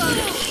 Oh.